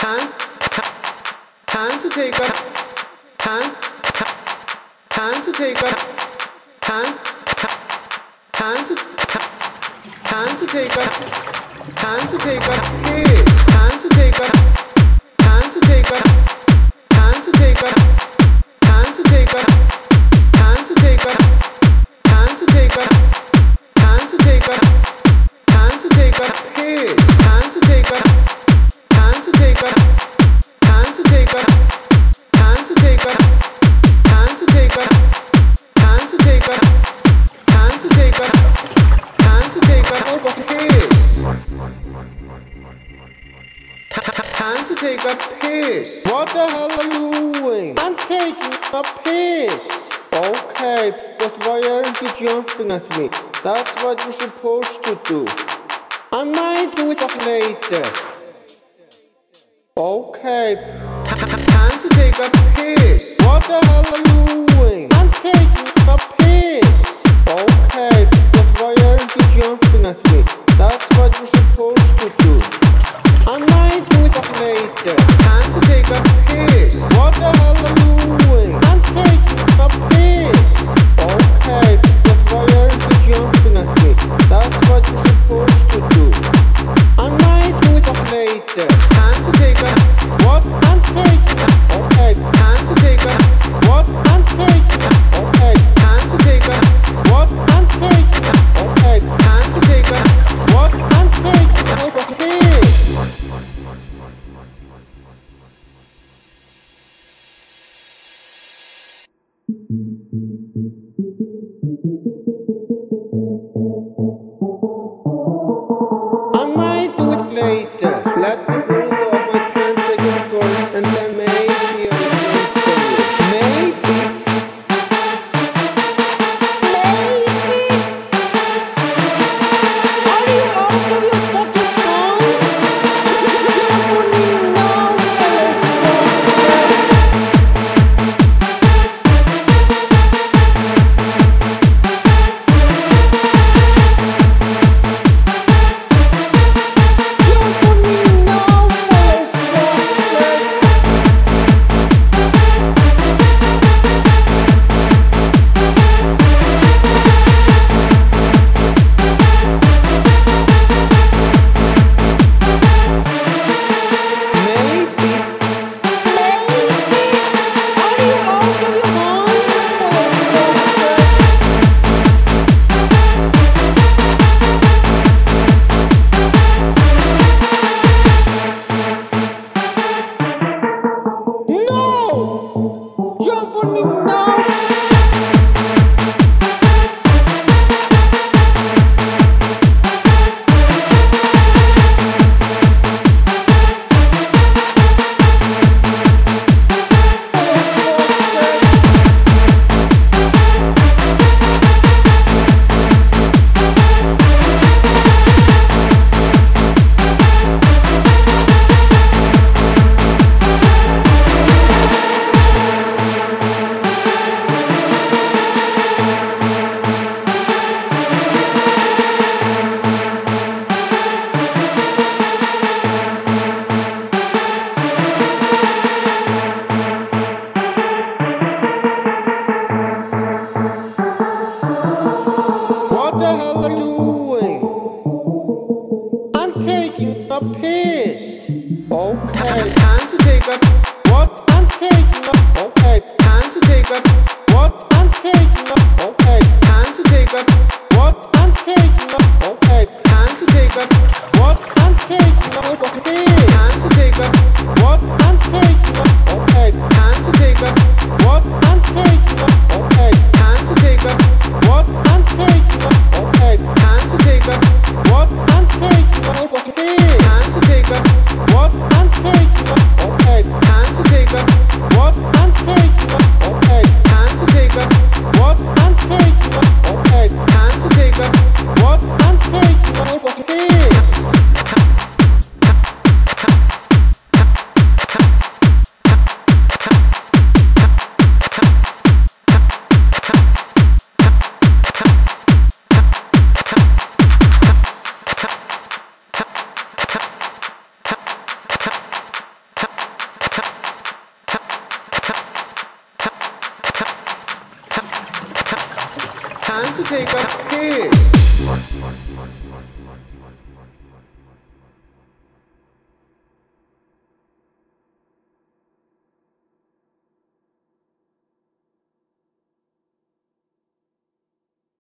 Time, time to take a time, time to take a time, time to time to take a time to take a time to take a time to take a. take a piss. What the hell are you doing? I'm taking a piss. Okay, but why aren't you jumping at me? That's what you're supposed to do. I might do it later. Okay, T -t time to take a piss. What the hell are you doing? I'm taking a piss. Okay, but why aren't you jumping? later. Okay. Time to take a piss.